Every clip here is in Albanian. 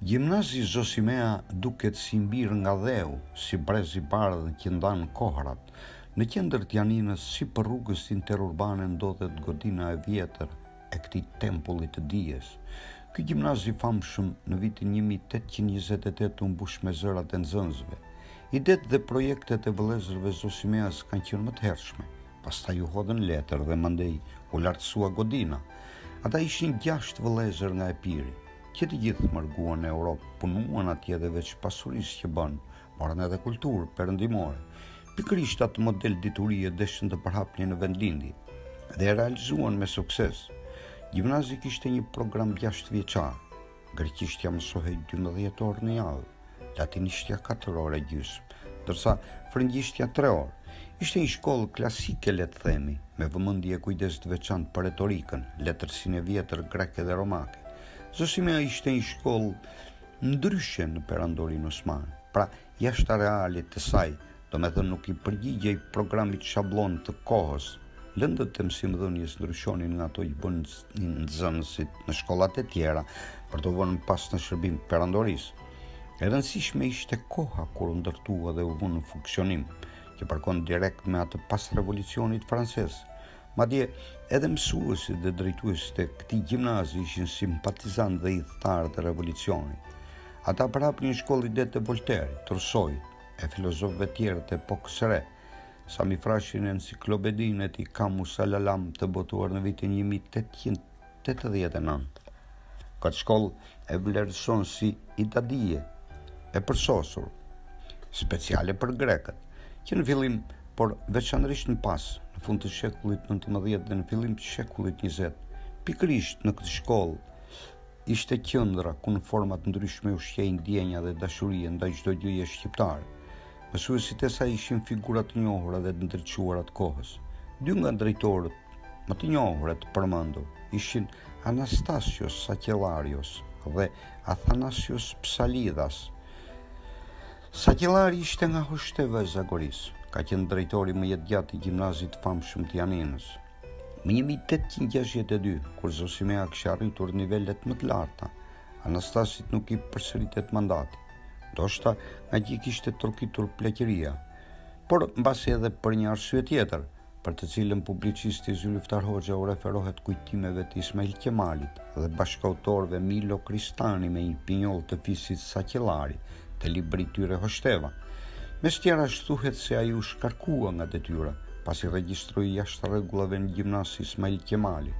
Gjimnazi Zosimea duket si mbirë nga dheu, si brez i bardhë që ndan kohërat. Në qendër të Janinës, sipër rrugës interurbane ndodhet godina e vjetër e këtij tempulli të dijes. Ky gjimnaz i famshëm në vitin 1828 u mbush me zërat e nxënësve. Idetë dhe projektet e vëllezërve Zosimeas kanë qenë më të hershme, Pastaj u hodhën në letër dhe mandej u lartësua godina. Ata ishin gjashtë vëllezër nga Epiri, që të gjithë mërguan në Europë, punuan atje dhe veç pasurisë që bënë, morën edhe kulturë perëndimore. Pikërisht atë model diturie deshën të përhapnin në vendlindje dhe e realizuan me sukses. Gjimnazi kishte një program gjashtë vjeçar. Greqishtja mësohej dymbëdhjetë orë në javë, latinishtja katër orë e gjysmë, ndërsa frëngjishtja tre orë. Ishte një shkollë klasike, le të themi, me vëmendje e kujdes të veçantë për retorikën, letërsinë e vjetër greke dhe romake. Zosimea ishte një shkollë ndryshe në Perandorinë Osmane. Pra, jashtë arealit të saj, domethënë nuk i përgjigjej programit shabllon të kohës. Lëndët e mësimdhënies ndryshonin nga ato që bënin nxënësit në shkollat e tjera, për t'u vënë pas në shërbim të perandorisë. E rëndësishme ishte koha kur u ndërtua dhe u vu në funksionim, që përkon direkt me atë pas revolucionit francez. Madje, edhe mësuesit dhe drejtuesit e këtij gjimnazi ishin simpatizantë dhe ithtarë të revolucionit. Ata përhapnin në shkollë idetë e Volterit, të Rusoit, e filozofëve të tjerë të epokës së re, Sami Frashëri në enciklopedinë e tij Kamus Alalam të botuar në vitin një mijë e tetëqind e tetëdhjetë e nëntë. Këtë shkollë e vlerëson si idadije, e përsosur, speciale për grekët, që në fillim, por veçanërisht më pas, në fund të shekullit nëntëmbëdhjetë dhe në fillim të shekullit njëzet, pikërisht në këtë shkollë, Ishte qendra ku në forma të ndryshme ushqehej ndjenja dhe dashuria ndaj çdo gjëje shqiptare. Mësuesit e saj ishin figura të njohura dhe të ndriçuara të kohës. Dy nga drejtorët më të njohur e të përmendur ishin Anastasios Sakellarios dhe Athanasios Psalidhas. Sakellari ishte nga Hoshteva e Zagorisë. Ka qenë drejtori më jetëgjatë i gjimnazit të famshëm të Janinës. Më një mijë e tetëqind e gjashtëdhjetë e dy, kur Zosimea kishte arritur në nivelet më të larta, Anastasit nuk i përsëritet mandati, ndoshta ngaqë i kishte trokitur pleqëria, por mbase edhe për një arsye tjetër, për të cilën publicisti Zylyftar Hoxha u referohet kujtimeve të Ismail Qemalit. dhe bashkautorëve Milo Kristani me një pinjoll të fisit Saqellari të librit tyre Hoshteva. Mes të tjerash thuhet se ai u shkarkua nga detyra, pasi regjistroi jashtë rregullave në gjimnas Ismail Qemalin.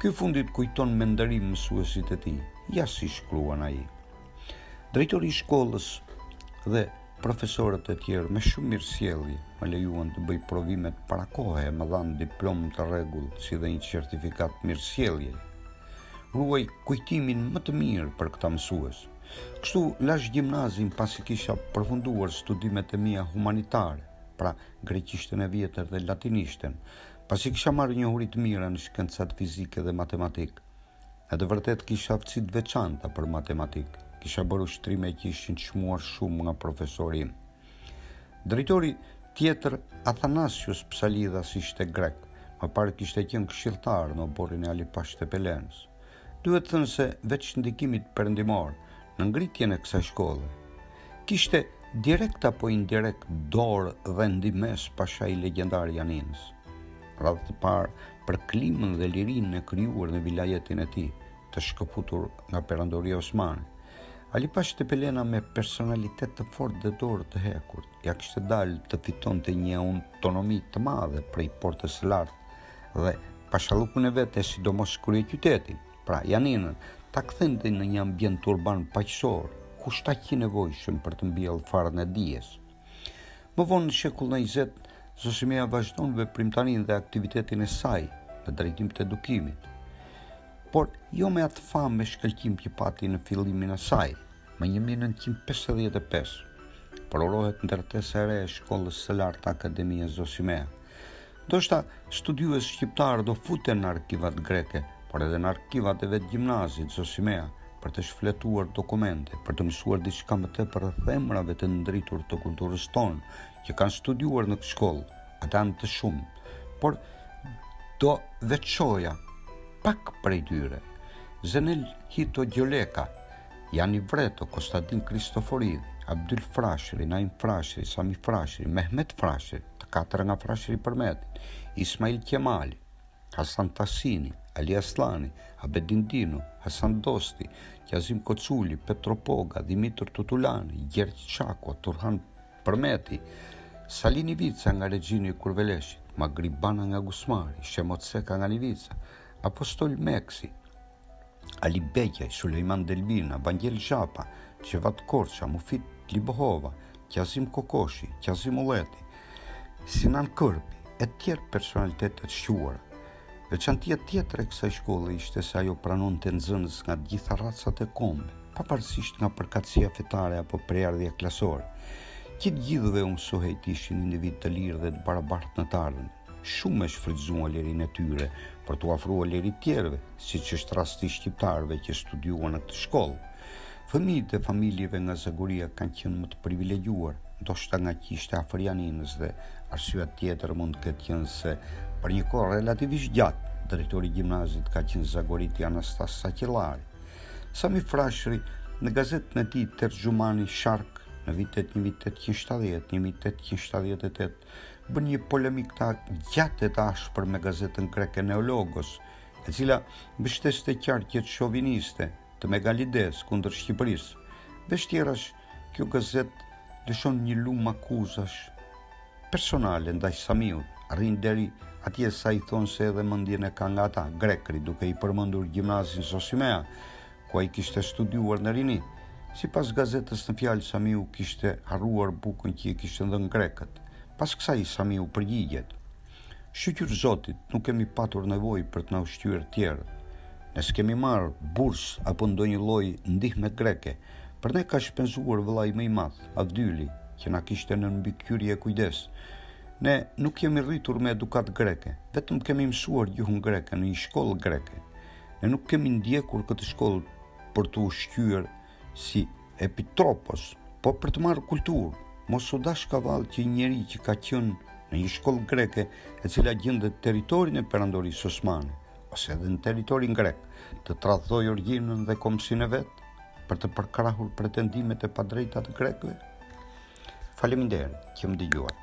Ky i fundit kujton me nderim mësuesit e tij, ja si shkruan ai. Drejtori i shkollës dhe profesorët e tjerë me shumë mirësjellje më lejuan të bëj provimet para kohe e më dhanë diplomë të rregullt si dhe një certifikatë mirësjellje. Ruaj kujtimin më të mirë për këta mësues. Kështu lashë gjimnazin pasi kisha përfunduar studimet e mia humanitare, pra greqishten e vjetër dhe latinishten, pasi kisha marrë njohuri të mira në shkencat fizike dhe matematikë. Në të vërtetë kisha aftësi të veçanta për matematikë. Kisha bërë ushtrime që ishin çmuar shumë nga profesori im. Drejtori tjetër, Athanasios Psalidhas, ishte grek. Më parë kishte qenë këshilltar në oborrin e Ali Pashë Tepelenës. Duhet thënë se veç ndikimit perëndimor në ngritjen e kësaj shkolle, kishte direkt apo indirekt dorë dhe ndihmesë Pashai legjendar i Janinës. Radhë të parë për klimën dhe lirinë e krijuar në vilajetin e tij, të shkëputur nga Perandoria Osmane. Ali Pashë Tepelena me personalitet të fortë dhe dorë të hekurt, ia kishte dalë të fitonte një autonomi të madhe prej portës së lartë dhe pashallukun e vet, sidomos kryeqytetin, pra Janinën, ta kthente në një ambient urban paqësor, kusht aq i nevojshëm për të mbjellë farën e dijes. Më vonë në shekullin e njëzet, Zosimea vazhdon veprimtarinë dhe aktivitetin e saj në drejtim të edukimit. Por jo me atë famë me shkëlqim që pati në fillimin e saj, më 1955. Përurohet ndërtesa e re e shkollës së lartë Akademia Zosimea, Ndoshta studiues shqiptarë do futen në arkivat greke, por edhe në arkivat e vetë gjimnazit, Zosimea, për të shfletuar dokumente, për të mësuar diçka më tepër rreth emrave të ndritur të kulturës tonë, që kanë studiuar në këtë shkollë, ata janë të shumtë, por do veçoja pak prej tyre. Zenel Hito Gjoleka, Jani Vreto, Kostadin Kristoforidhi, Abdyl Frashëri, Naim Frashëri, Sami Frashëri, Mehmet Frashëri, të katër nga Frashëri i Përmetit, Ismail Qemali, Hasan Tahsini, Ali Asllani, Abedin Dino, Hasan Dosti, Qazim Koculi, Petro Poga, Dhimitër Tutulani, Gjergj Çako, Turhan Përmeti, Sali Nivica nga Rexhini i Kurveleshit, Magribana nga Gusmari, Shemot Seka nga Nivica, Apostol Meksi, Ali Beqaj, Sulejman Delvina, Vangjel Zhapa, Xhevat Korça, Mufit Libohova, Qazim Kokoshi, Qazim Mulleti, Sinan Kërpi, e tjerë personalitete të shquara. Veçantia tjetër e kësaj shkolle ishte se ajo pranonte nxënës nga të gjitha racat e kombe, pavarësisht nga përkatësia fetare apo prejardhja klasore. Gjithë gjithëve u mësohej të ishin individë të lirë dhe të barabartë në të ardhmen. Shumë e shfrytëzuan lirinë e tyre për t'u ofruar liri të tjerëve, siç është rasti i shqiptarëve që studiuan në këtë shkollë. Fëmijët e familjeve nga Zagoria kanë qenë më të privilegjuar, ndoshta ngaqë ishte afër Janinës dhe arsyeja tjetër mund të ketë qenë se për një kohë relativisht të gjatë drejtori i gjimnazit ka qenë zagoriti Anastas Saqellari.. Sami Frashëri në gazetën e tij Terxhumani Shark në vitet 1870-1878 bën një polemikë të gjatë e të ashpër me gazetën greke Neologos, e cila mbështeste qarqet shoviniste të Megali Idesë kundër Shqipërisë. Veç tjerash, kjo gazetë lëshon një lumë akuzash personale ndaj Samiut, arrin deri atje sa i thonë se edhe mendjen e ka nga ata, grekërit, duke i përmendur gjimnazin Zosimea, ku ai kishte studiuar në rini. Sipas gazetës në fjalë, Samiu kishte harruar bukën që i kishin dhënë grekët. Pas kësaj, Samiu përgjigjet, Shyqyr Zotit, nuk kemi patur nevojë për të na ushqyer të tjerët. Ne s'kemi marrë bursë apo ndonjë lloj ndihme greke. Për ne ka shpenzuar vëllai më i madh, Abdyli, që na kishte nën mbikëqyrje e kujdes. Ne nuk jemi rritur me edukatë greke, vetëm kemi mësuar gjuhën greke në një shkollë greke. Ne nuk kemi ndjekur këtë shkollë për t'u ushqyer si epitropos, po për të marrë kulturë. Mos u dashka vallë që një njeri që ka qenë në një shkollë greke e cila gjendet në territorin e Perandorisë Osmane, ose edhe në territorin grek, të tradhtojë origjinën dhe kombësinë e vet për të përkrahur pretendimet e padrejta të grekëve? Faleminderit që më dëgjuat.